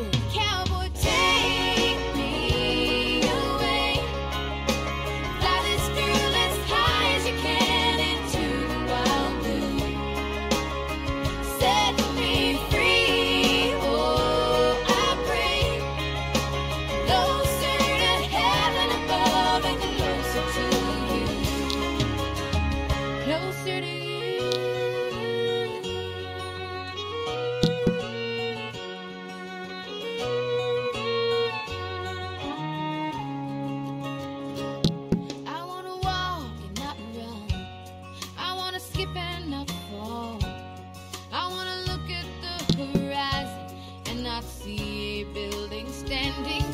said, not see a building standing